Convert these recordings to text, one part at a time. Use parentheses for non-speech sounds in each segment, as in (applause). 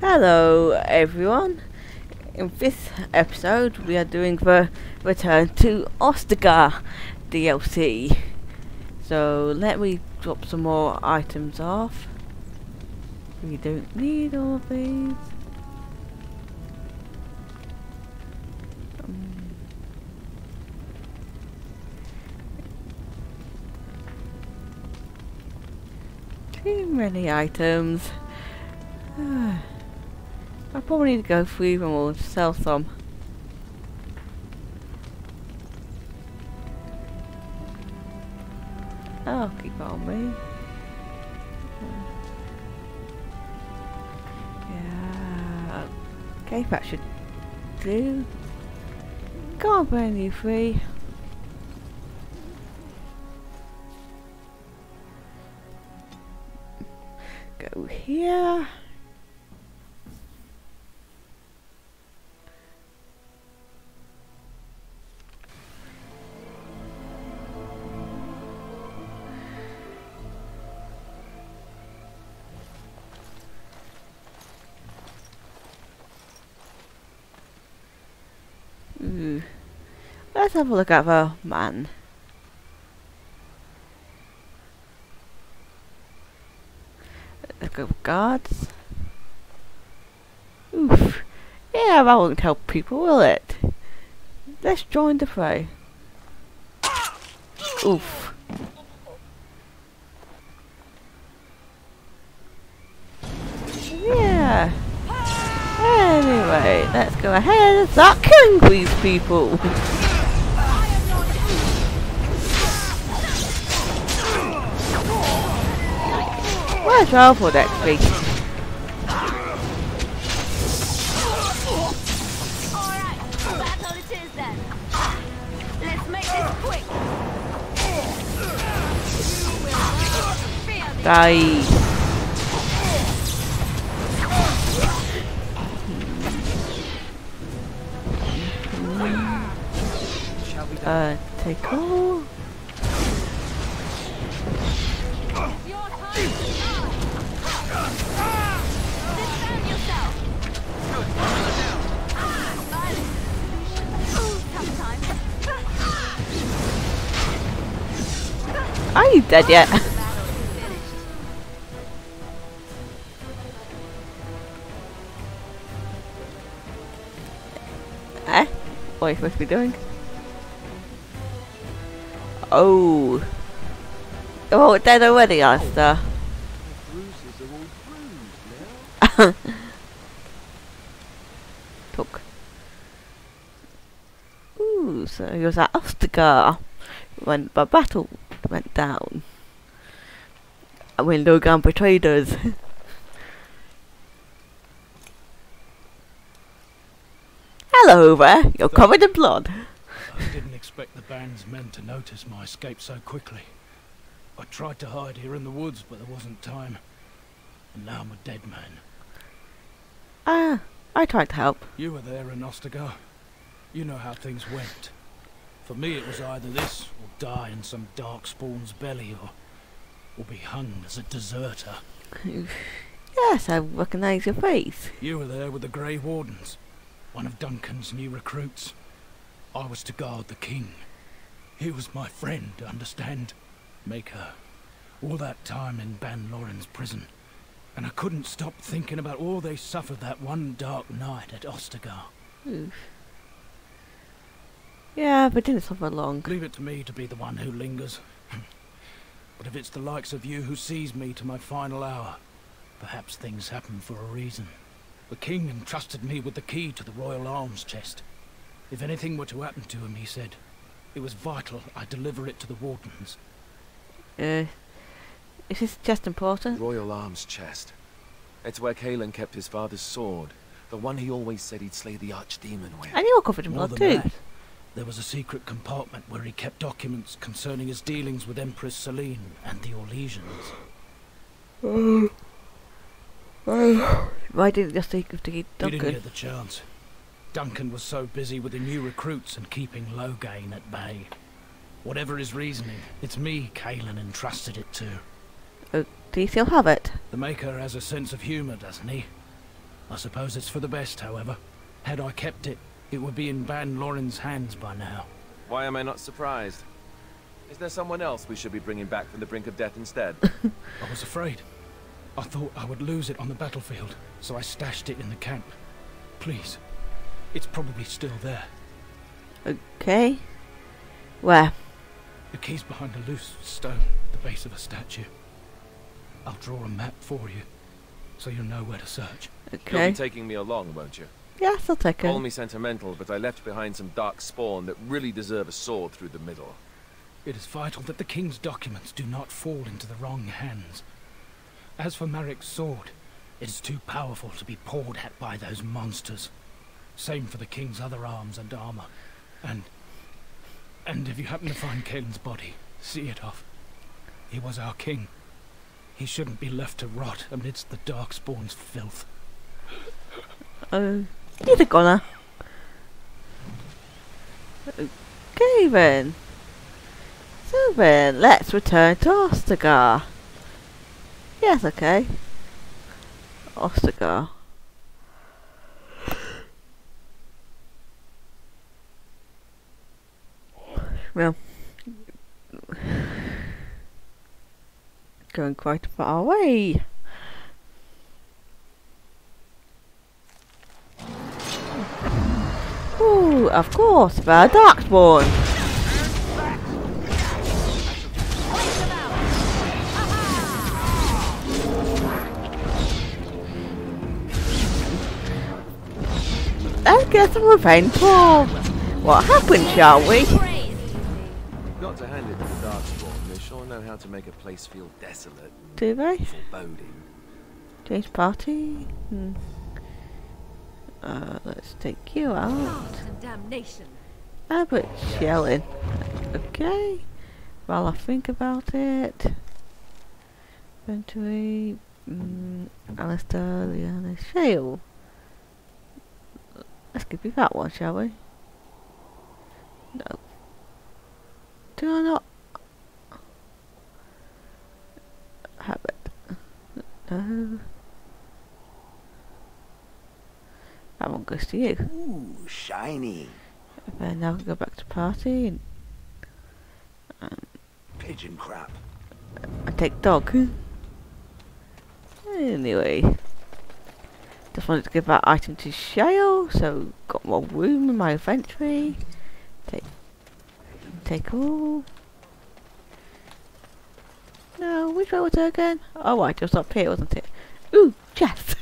Hello everyone. In this episode we are doing the Return to Ostagar DLC. So let me drop some more items off. We don't need all these. Um, Too many items. (sighs) I probably need to go through them all and sell some. I'll keep on me. Yeah. Okay, that should do. Can't burn you free. Go here. Let's have a look at the man. Let's go with guards. Oof. Yeah, that won't help people, will it? Let's join the fray. Oof. Yeah. Anyway, let's go ahead and start killing these people. (laughs) Let's make this quick. Feel Die. Uh, take all. Dead yet? Battle is finished. eh? What are you supposed to be doing? Oh. Oh, dead already, Asta. Talk. Ooh, so he was at Ostagar when the battle went down. When Loghain betrayed us. Hello there, you're covered in blood. I didn't expect the band's men to notice my escape so quickly. I tried to hide here in the woods, but there wasn't time. And now I'm a dead man. Ah, I tried to help. You were there in Ostagar. You know how things went. For me, it was either this, or die in some dark spawn's belly, or, or be hung as a deserter. Yes, I recognise your face. You were there with the Grey Wardens, one of Duncan's new recruits. I was to guard the king. He was my friend, understand? Maker. All that time in Bann Loren's prison. And I couldn't stop thinking about all they suffered that one dark night at Ostagar. Oof. Yeah, but didn't suffer long. Leave it to me to be the one who lingers. But if it's the likes of you who sees me to my final hour, perhaps things happen for a reason. The king entrusted me with the key to the royal arms chest. If anything were to happen to him, he said, it was vital I deliver it to the wardens. Uh, is this just important? Royal Arms chest. It's where Cailan kept his father's sword. The one he always said he'd slay the archdemon with. And you're covered in More blood too. that, there was a secret compartment where he kept documents concerning his dealings with Empress Celine and the Orlesians. Oh. Oh. Why didn't you take to get He didn't get the chance. Duncan was so busy with the new recruits and keeping Loghain at bay. Whatever his reasoning, it's me Cailan entrusted it to. Oh, do you still have it? The Maker has a sense of humour, doesn't he? I suppose it's for the best, however. Had I kept it, it would be in Bann Loren's hands by now. Why am I not surprised? Is there someone else we should be bringing back from the brink of death instead? (laughs) I was afraid. I thought I would lose it on the battlefield, so I stashed it in the camp. Please. It's probably still there. Okay. Where? The key's behind a loose stone at the base of a statue. I'll draw a map for you, so you'll know where to search. Okay. You'll be taking me along, won't you? Yes, I'll take Call me sentimental, but I left behind some dark spawn that really deserve a sword through the middle. It is vital that the king's documents do not fall into the wrong hands. As for Maric's sword, it is too powerful to be pawed at by those monsters. Same for the king's other arms and armor. And... And if you happen to find Cailan's body, see it off. He was our king. He shouldn't be left to rot amidst the Darkspawn's filth. Oh, you're gonna. Okay then. So then, let's return to Ostagar. Yes, okay. Ostagar. Well, going quite far away. Of course, the Darkspawn. Let's get some revenge for what happened, shall we? Got to hand it to the Darkspawn. They sure know how to make a place feel desolate, Do they? foreboding. Change party? Hmm. Uh, let's take you out. Damnation. Albert yelling. Okay. While I think about it. Eventually, mm, Alistair, Liana, Shale. Let's give you that one, shall we? No. Do I not have it? No. That one goes to you. Ooh, shiny. And now we go back to party and Pigeon crap. I take dog. Anyway. Just wanted to give that item to Shale, so got more room in my inventory. Take take all. No, which way was it again? Oh right, it was up here, wasn't it? Ooh, chest!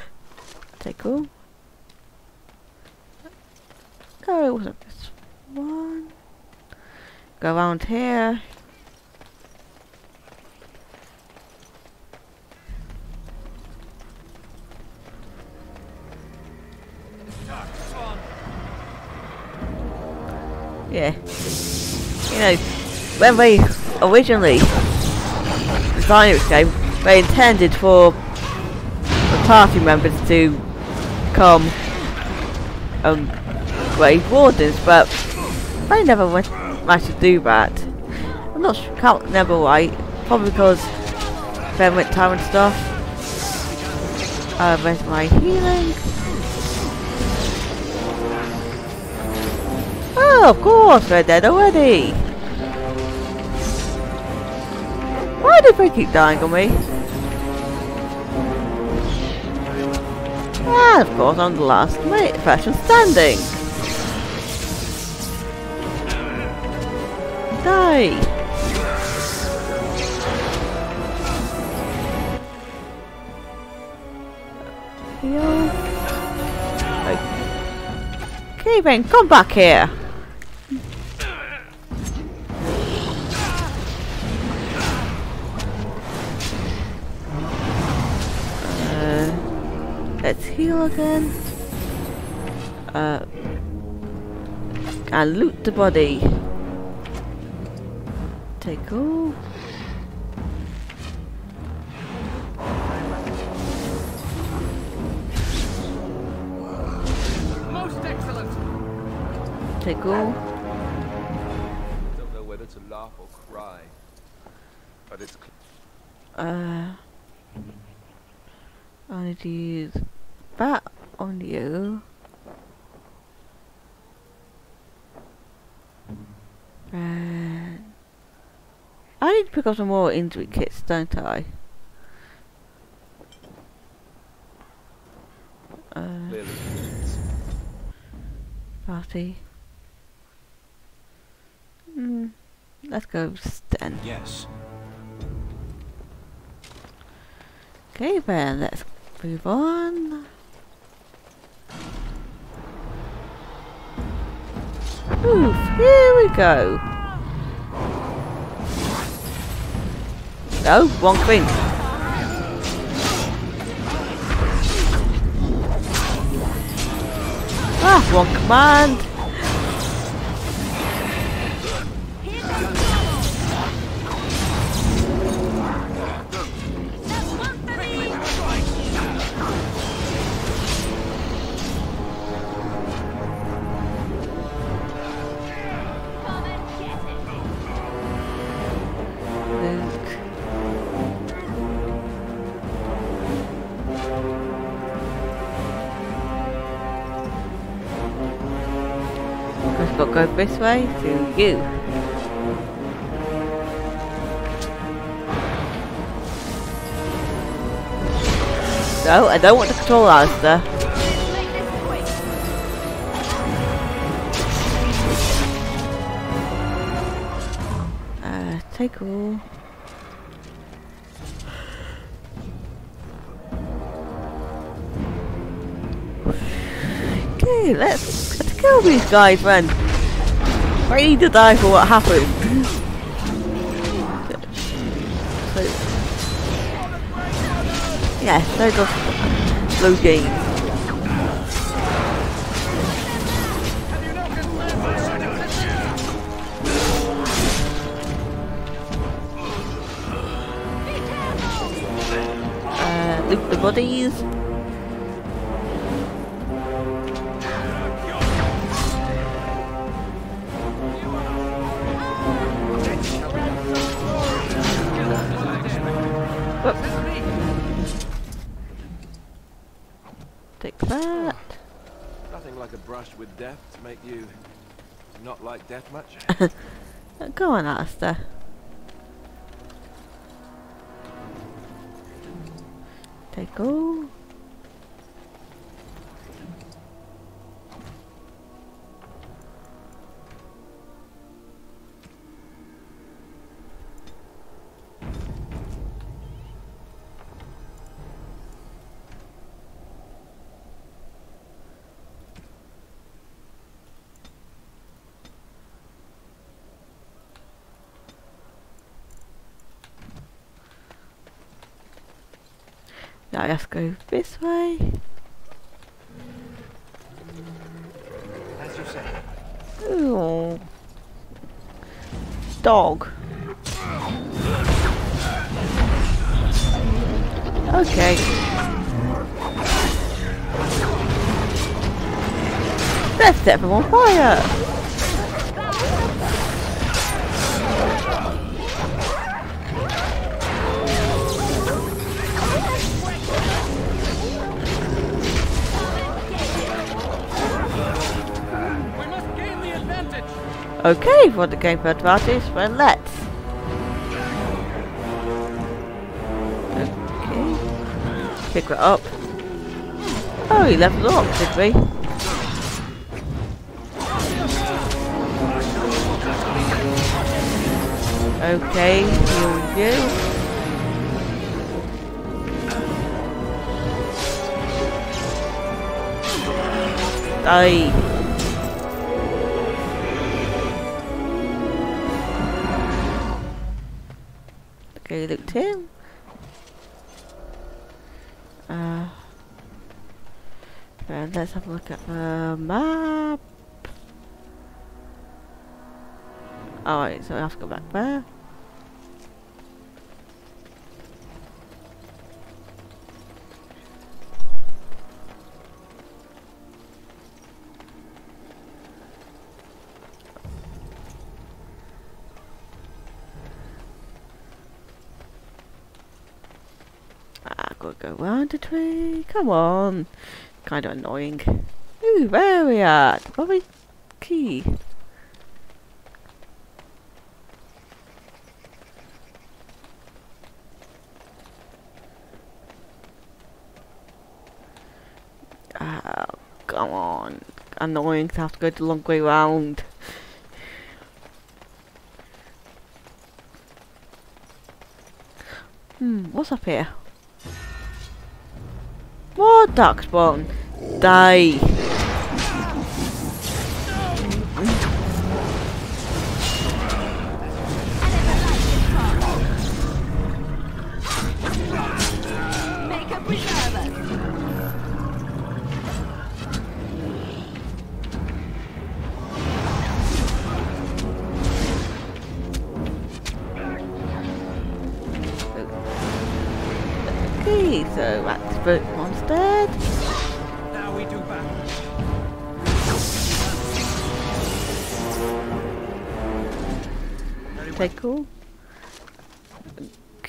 (laughs) take all. It wasn't this one. Go around here. Yeah. You know, when they originally designed this game, they intended for the party members to become um, grave wardens, but I never went, managed to do that. I'm not sure, can't remember why. Probably because they went time and stuff. Uh, where's my healing? Oh, of course, they're dead already. Why do they keep dying on me? And of course, I'm the last person standing. Heal. Okay then, come back here. Uh, let's heal again. Uh, and loot the body. Take all. Most excellent! Take all. Don't know whether to laugh or cry. But it's Uh, I need to use that on you. And I need to pick up some more injury kits, don't I? Uh, party. Hmm. Let's go Sten. Yes. Okay, then let's move on. Oof, here we go. No, wrong thing. Ah, wrong command. We'll go this way to you. No, I don't want to control Alistair. Uh, take all. Okay, let's, let's kill these guys then. Ready to die for what happened. (laughs) So, yeah, so does Blue Game. Go Now let's go this way. As you say. Ooh. Dog. Okay. Let's set them on fire. Okay, for the game advantage, well let's. Okay. Pick it up. Oh, he leveled up, did we? Okay, here we go. Die. Let's have a look at the map. Alright, so I have to go back there. Ah, go round the tree. Come on. Kind of annoying. Ooh, where are we at? We key? Ah, come on. Annoying to have to go the long way round. Hmm, what's up here? More darkspawn. Die.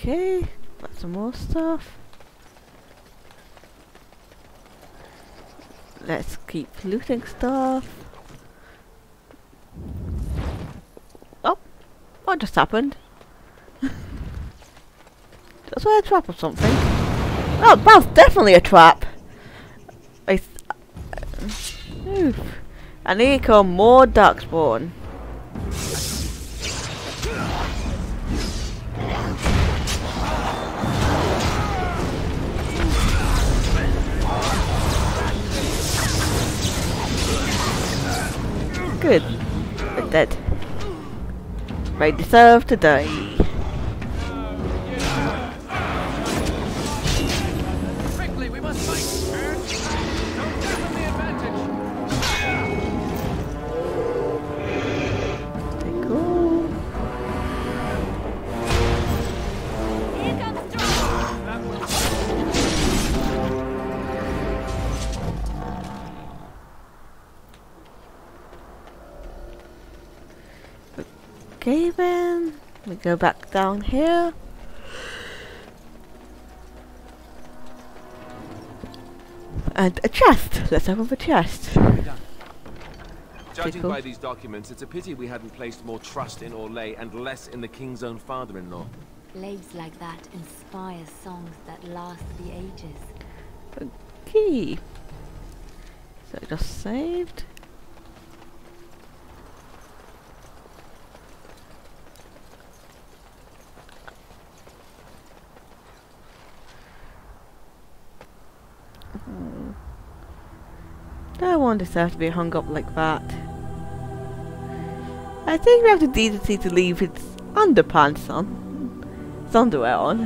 Okay, got some more stuff. Let's keep looting stuff. Oh, what just happened? (laughs) Was there a trap or something? Oh, that's definitely a trap. I th. I need to kill more darkspawn. Good. They're dead. They deserve to die. Go back down here. And a chest! Let's open the chest. Judging cool. by these documents, it's a pity we hadn't placed more trust in Orlais and less in the king's own father-in-law. Blades like that inspire songs that last the ages. Key. So just saved. One deserves to be hung up like that. I think we have the decency to leave his underpants on. His underwear on.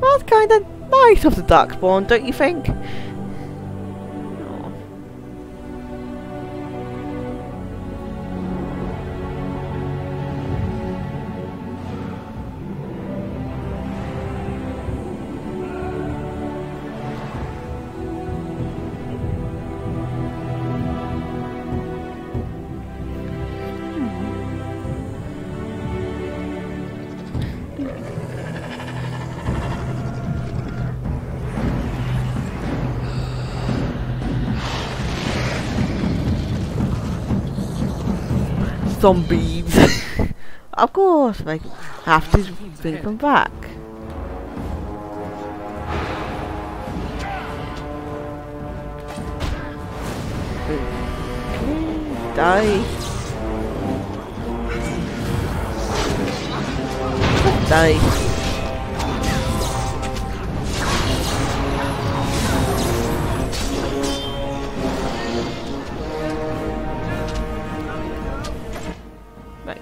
That's kind of nice of the Darkspawn, don't you think? Zombies. (laughs) of course, they have to bring them back. Die. Die. Right.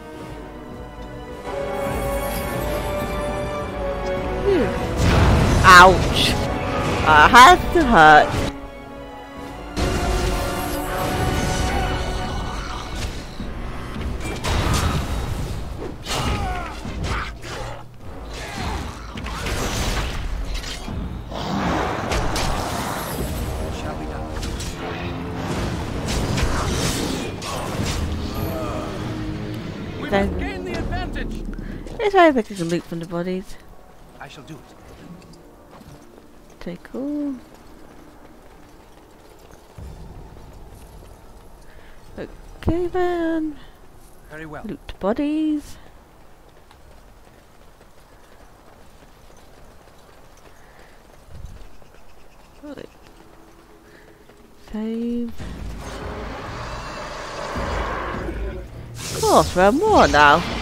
Hmm. Phew. Ouch. Uh, I has to hurt. I can loot from the bodies? I shall do it. Okay, cool. Okay then. Very well. Loot bodies. Right. Save. Of course, more now.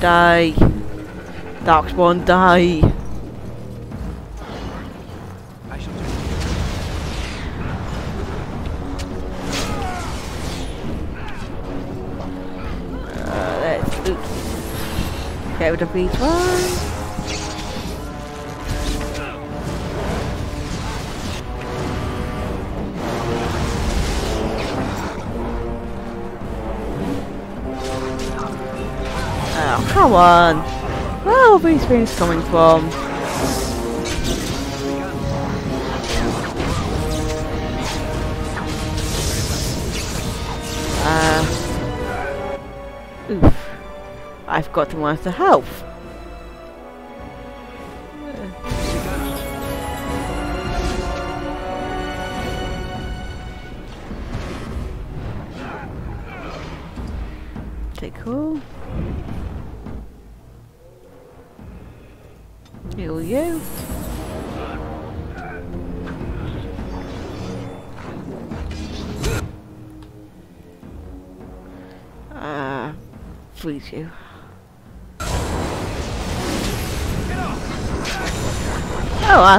Die. Die. Shall do it. Uh, let's. Get rid of these ones. Come on. Where are these things coming from? Uh, oof. I've got one of the health.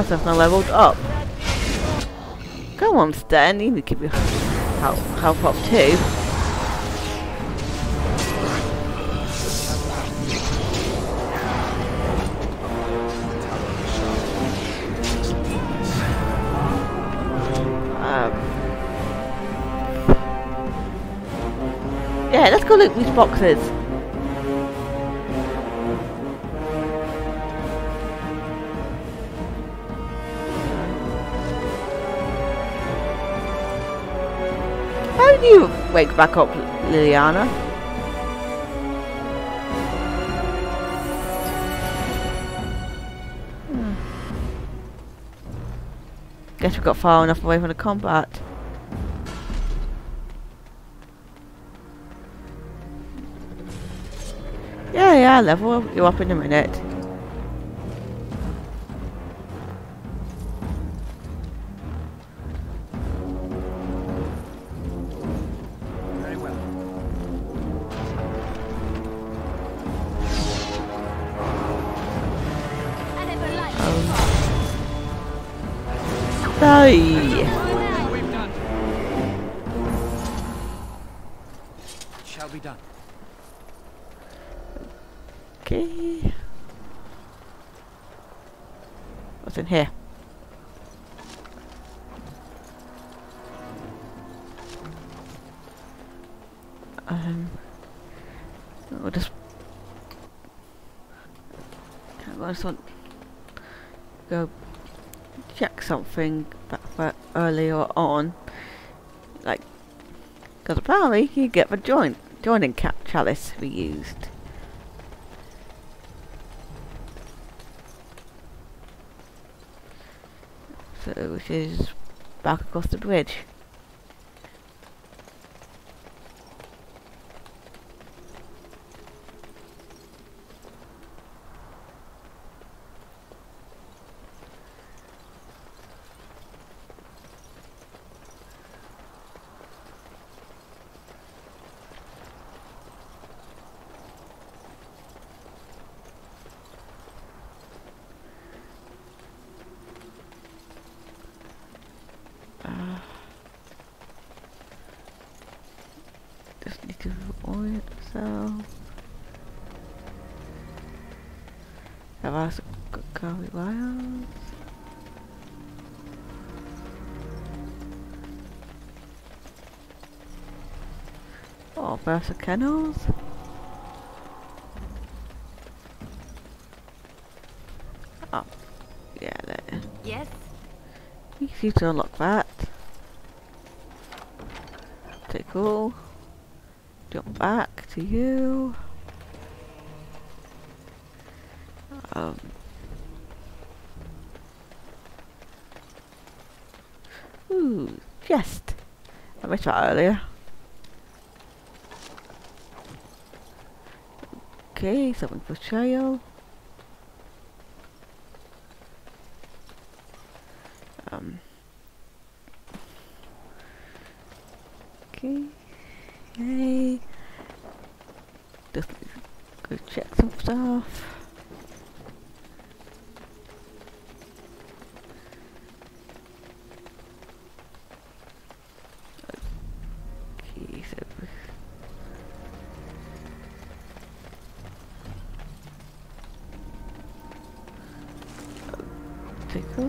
That's definitely leveled up. Come on, Sten, you need to keep your health up too. Um, yeah, let's go loot these boxes. Wake back up, Leliana? Hmm. Guess we got far enough away from the combat. Yeah, yeah, level up you up in a minute. Back earlier on, like because apparently you get the joint joining cap chalice we used. So which is back across the bridge. Just need to orient myself. Have I also got curly wires? Oh, Bertha Kennels? Oh, yeah, there. Yes? You can to unlock that. cool. Jump back to you. Um, ooh, chest. I missed that earlier. Okay, something for sale. Um. Okay. Yay. Just go check some stuff. Okay, so tickle.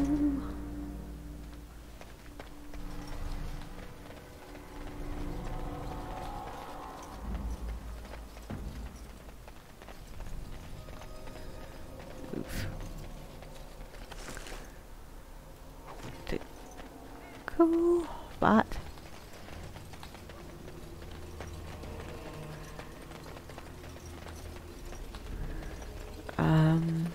Oof. Tickle, but um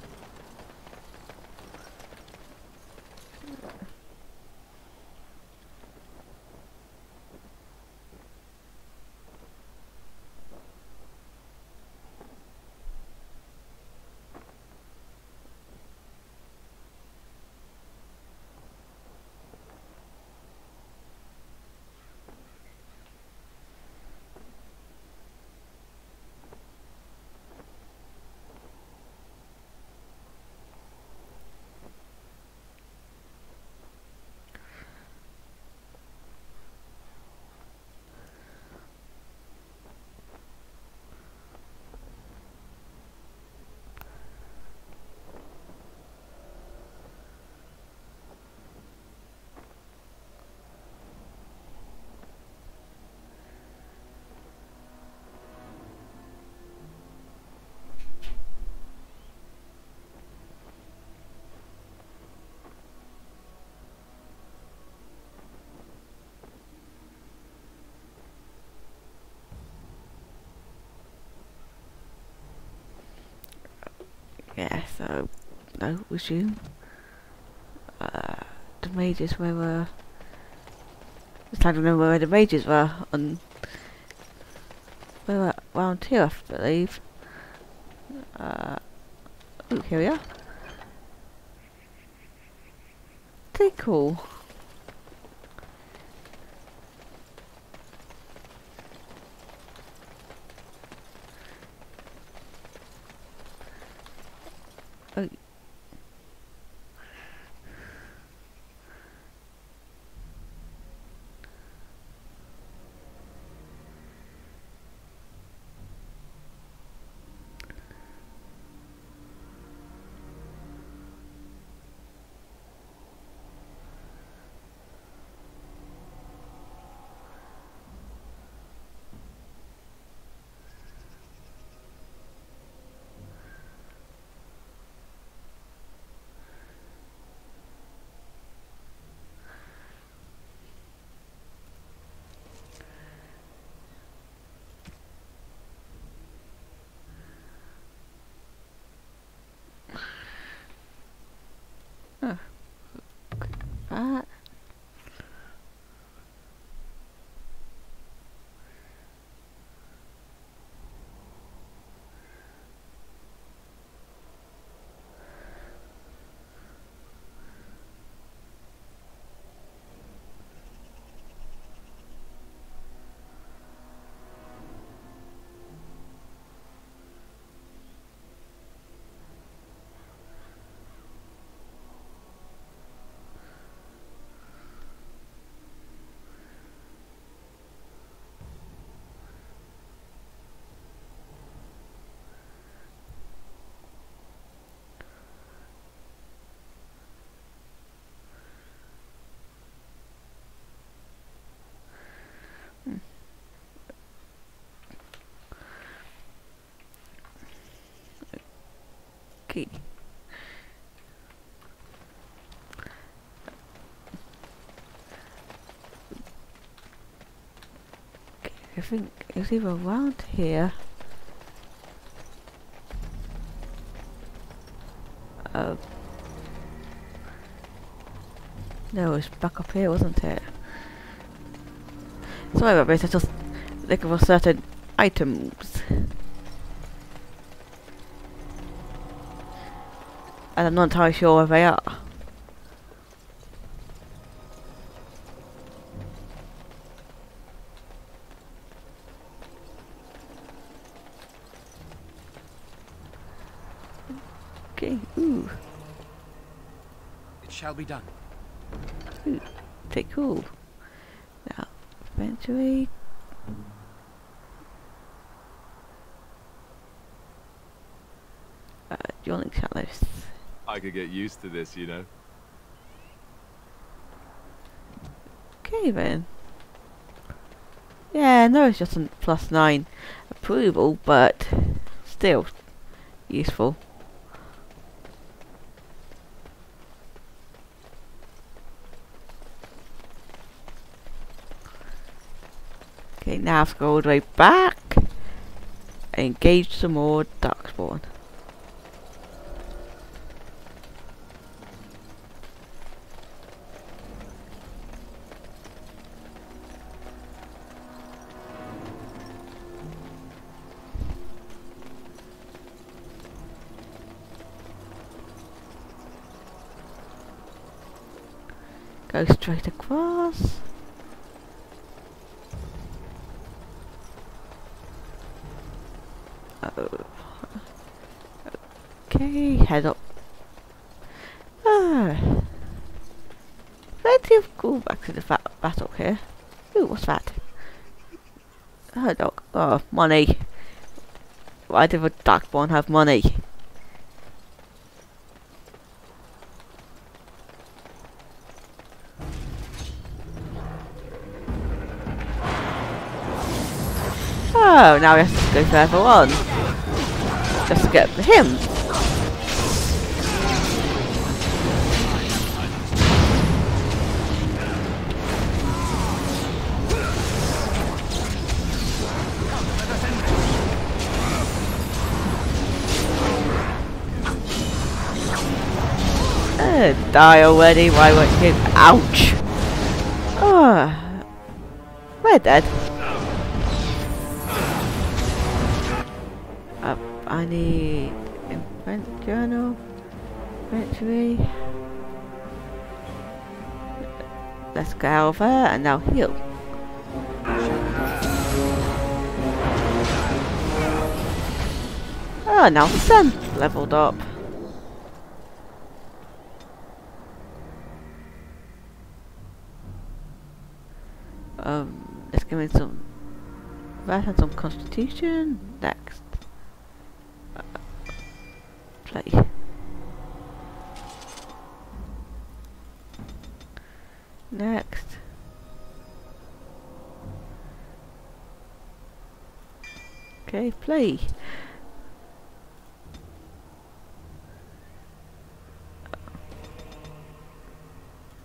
yeah, so no resume. Uh, the mages where were. Just trying to remember where the mages were on. Where were around here, I believe. Uh, ooh, here we are. Pretty cool. Oh, that. Okay. I think it was either around here. Uh, no, it was back up here, wasn't it? Sorry about this, I just looking for certain items. And I'm not entirely sure where they are. Okay, ooh, It shall be done. pretty cool. Now, eventually. Uh, Yawning Chalice. I could get used to this, you know. Okay then. Yeah, no, it's just a plus nine approval, but still useful. Now let's go all the way back and engage some more Darkspawn. Go straight across. Okay, head up. Ah. Plenty of go back to the battle here. Ooh, what's that? Oh, dog. Oh, money. Why did the Darkborn have money? Oh, now we have to go further on. Just get him. Uh, die already, why won't you? Ouch! Oh, we're dead. Need invent journal, inventory. Let's go over and now heal. Oh, now the Sun leveled up. Um, let's give me some that and some constitution next. Play. Next. Okay, play.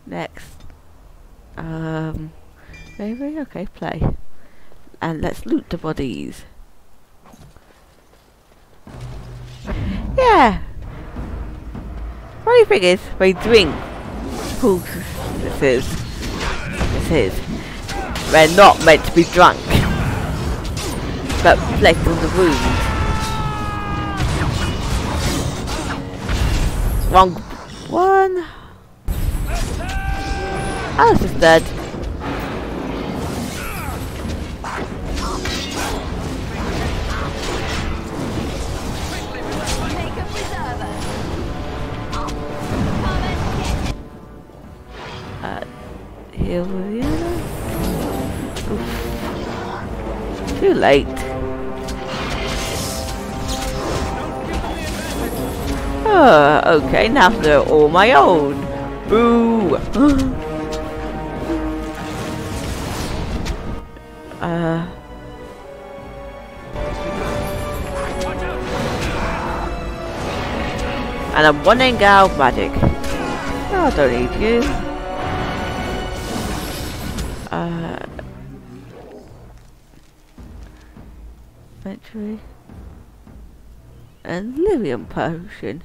Next. Um, maybe? Okay, play. And let's loot the bodies. Yeah! Funny thing is, they drink. Who this is. This is. We're not meant to be drunk. But flesh on the wound. Wrong one. Alice is dead. With the. Oof. Too late. Oh, okay, now they're all my own. Boo! (gasps) uh. And I'm running out of magic. Oh, I don't need you. Uh, dispensary. And Lyrium potion.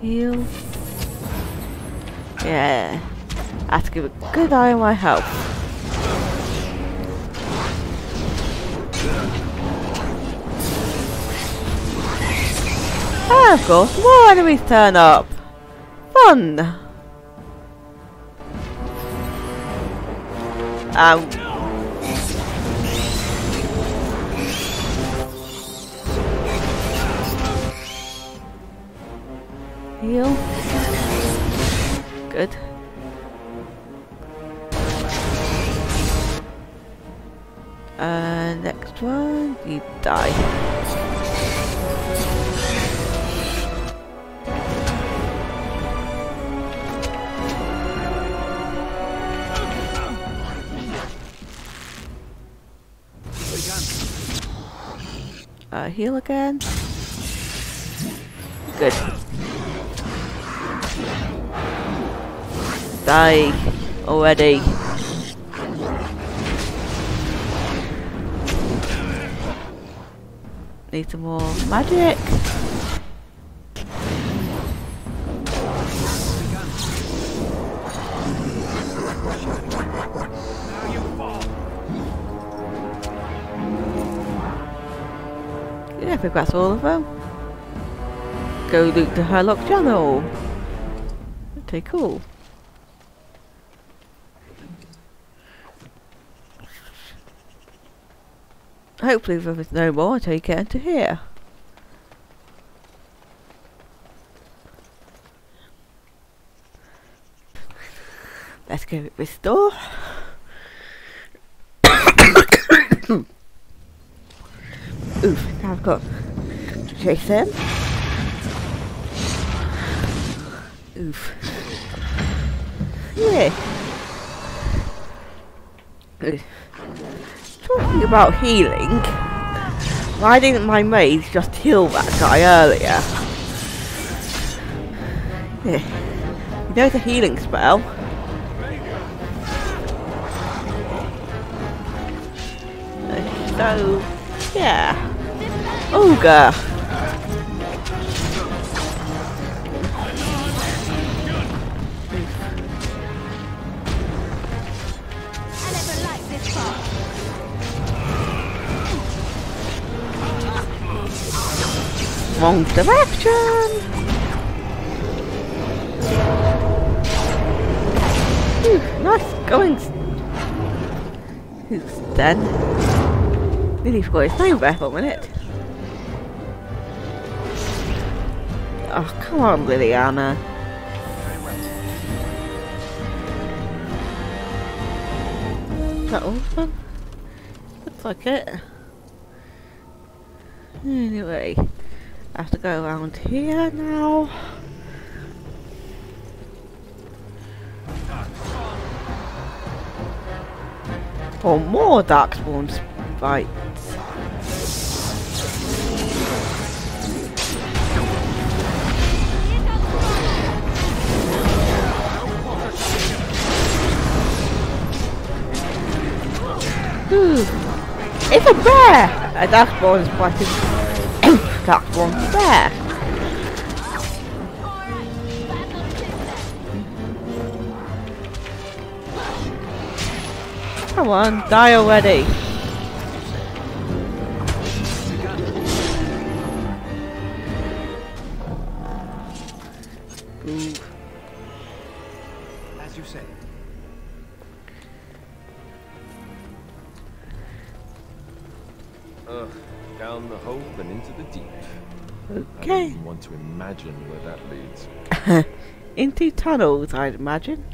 Heal. Yeah. I have to give a good eye on my health. Ah, of course, more enemies turn up. Fun. Um. Heal. Good. Uh, next one, you die. Uh, heal again. Good. Die already. Need some more magic. Think that's all of them. Go loot the Hurlock Channel. Okay, cool. Hopefully if there's no more, I take it into here. Let's go restore. (coughs) Oof, now I've got him. Oof. Yeah. Talking about healing, why didn't my mage just heal that guy earlier? Yeah. You know the healing spell? So, yeah. Ogre. Wrong direction. Phew, nice going. Who's dead? Nearly forgot his name there for a minute. Oh, come on, Leliana. That all them? Looks like it. Anyway, I have to go around here now. For more Darkspawn fights. Ooh. It's a bear! A Darkspawn is Darkspawn bear. Come on, die already. Into tunnels, I'd imagine.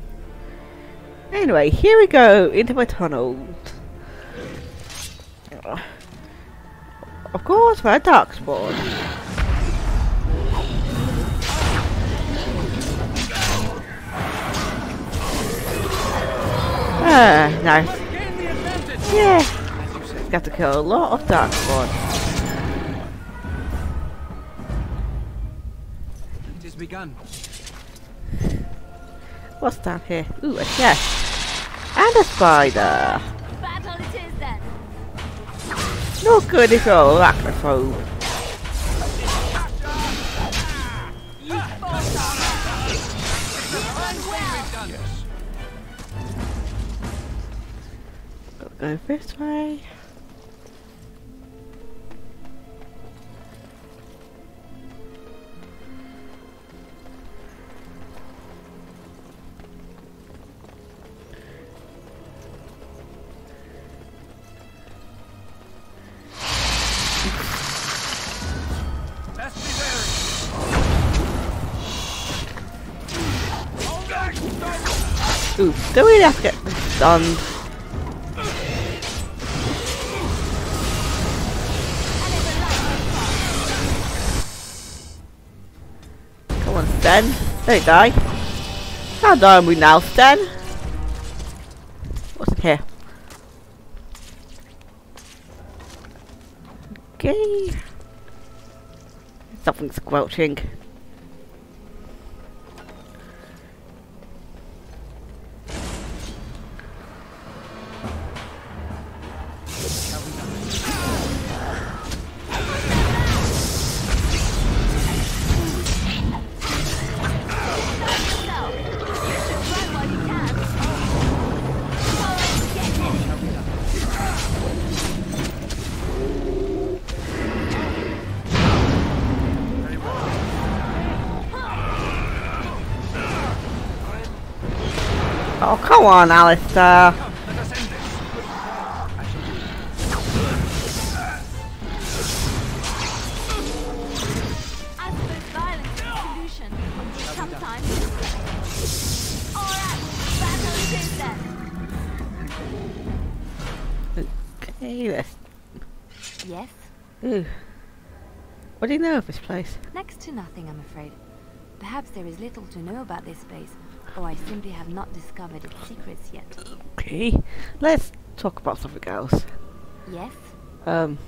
Anyway, here we go into my tunnels. Of course, for a darkspawn. Ah, nice. Yeah, got to kill a lot of darkspawn. It is begun. What's down here? Ooh, a chest. And a spider. Battle it is then. No good if you're arachnophobe. Go this way. Ooh, do we have to get stunned? Come on, Sten. Don't die. How die we now, Sten? What's in here? Okay. Something squelching. Then. Okay, let's... Yes? Ooh. What do you know of this place? Next to nothing, I'm afraid. Perhaps there is little to know about this place, or I simply have not discovered its secrets yet. Okay, let's talk about something else. Yes? Um,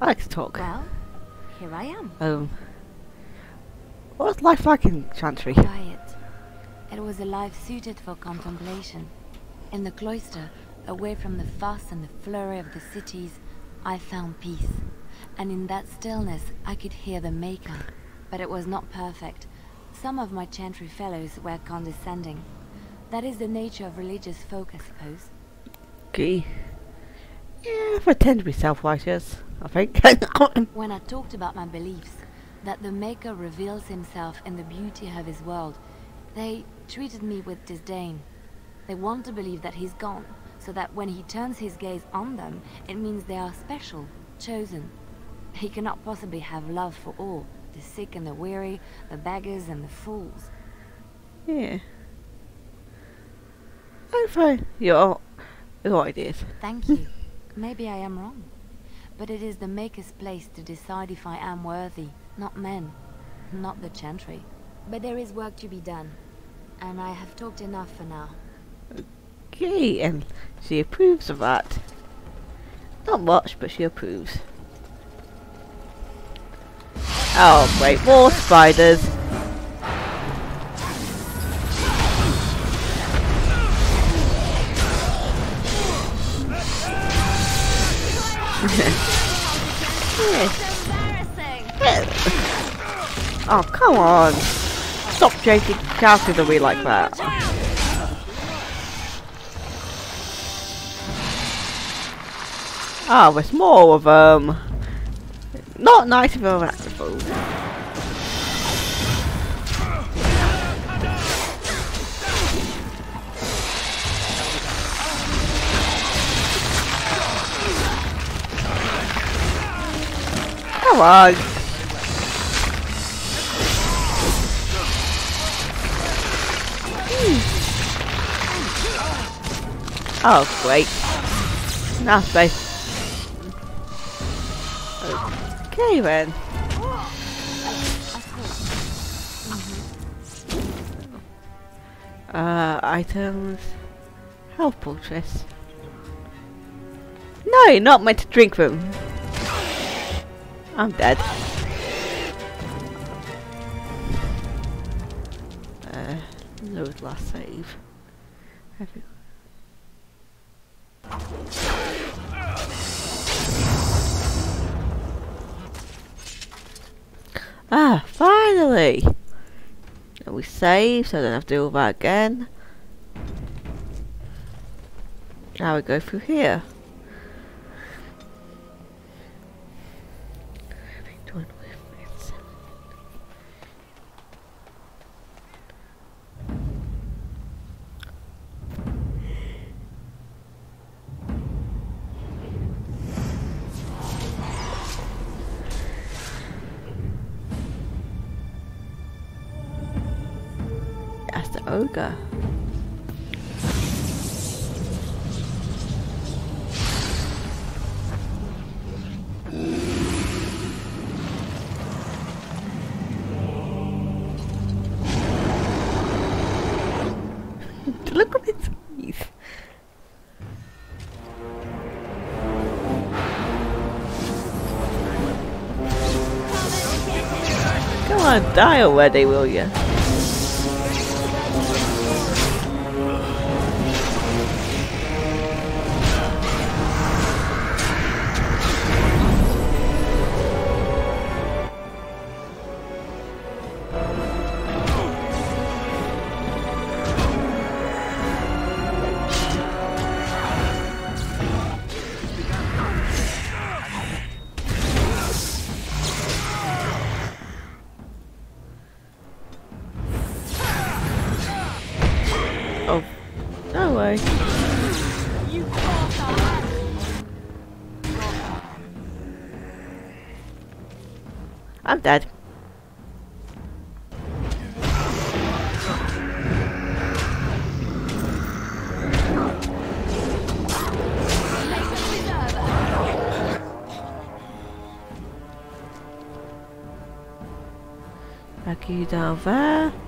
I like to talk. Well, here I am. Um, what's life like in Chantry? Quiet. It was a life suited for contemplation. In the cloister, away from the fuss and the flurry of the cities, I found peace. And in that stillness, I could hear the Maker. But it was not perfect. Some of my chantry fellows were condescending. That is the nature of religious folk, I suppose. Okay. Yeah, I tend to be self-righteous, I think. (laughs) When I talked about my beliefs, that the Maker reveals himself in the beauty of his world, they treated me with disdain. They want to believe that he's gone, so that when he turns his gaze on them, it means they are special, chosen. He cannot possibly have love for all, the sick and the weary, the beggars and the fools. yeah. I find your, your ideas. Thank you. Maybe I am wrong. But it is the Maker's place to decide if I am worthy, not men, not the Chantry. But there is work to be done, and I have talked enough for now. Okay, and she approves of that. Not much, but she approves. Oh, great, more spiders. (laughs) Oh, come on. Stop chasing shouting at me like that. Ah, there's more of them. Not nice of them, actually. Come on. Hmm. Oh, great. Now space. Okay then. Uh, items. Health poultice. No, not meant to drink them. I'm dead. Uh, Load last save. Ah, finally! And we save, so I don't have to do all that again. Now we go through here. Ogre. (laughs) Look at his teeth. Come on, die already, will you? I'm dead. Back you down there.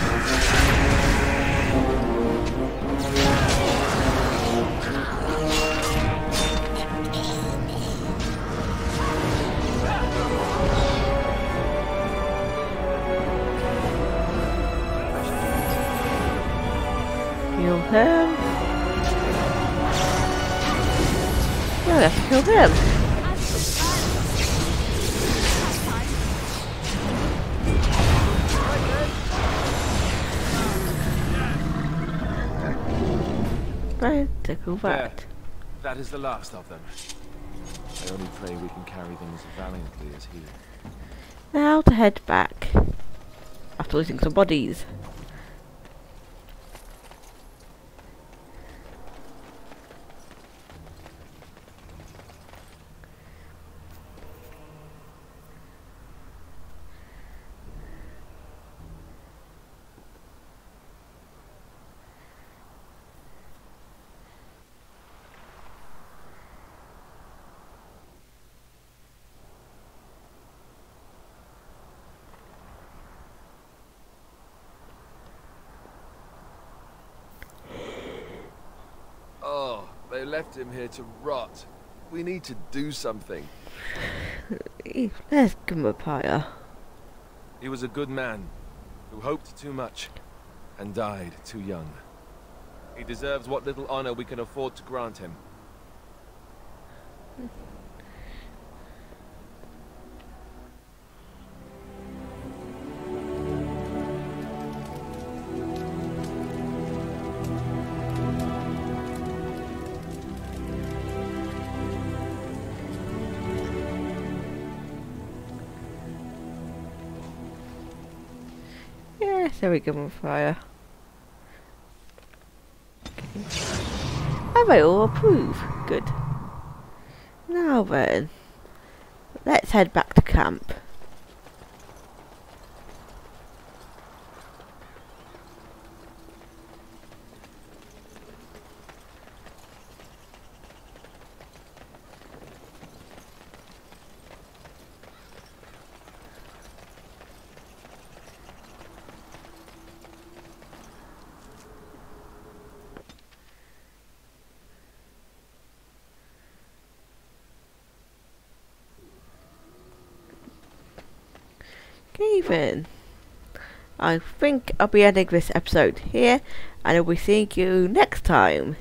is the last of them. I only pray we can carry them as valiantly as he. Now to head back. After losing some bodies. Left him here to rot. We need to do something. (sighs) Let's give him a pyre. He was a good man who hoped too much and died too young. He deserves what little honor we can afford to grant him. There we go, on fire. I might all approve. Good. Now then, let's head back to camp. Then. I think I'll be ending this episode here and I'll be seeing you next time.